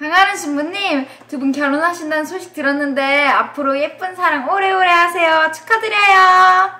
강하른 신부님, 두 분 결혼하신다는 소식 들었는데, 앞으로 예쁜 사랑 오래오래 하세요. 축하드려요.